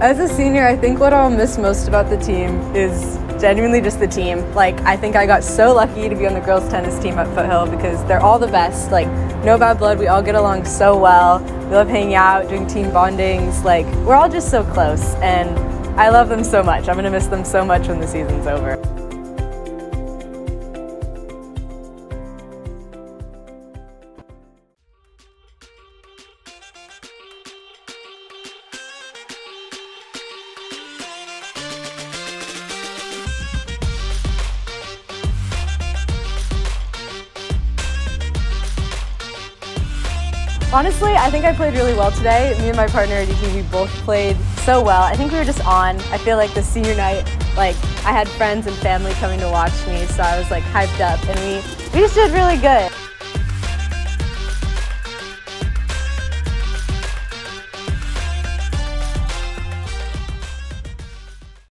As a senior, I think what I'll miss most about the team is genuinely just the team. Like, I think I got so lucky to be on the girls' tennis team at Foothill because they're all the best. Like, no bad blood, we all get along so well. We love hanging out, doing team bondings. Like, we're all just so close, and I love them so much. I'm gonna miss them so much when the season's over. Honestly, I think I played really well today. Me and my partner Aditi, we both played so well. I think we were just on. I feel like the senior night, like I had friends and family coming to watch me, so I was like hyped up and we, we just did really good.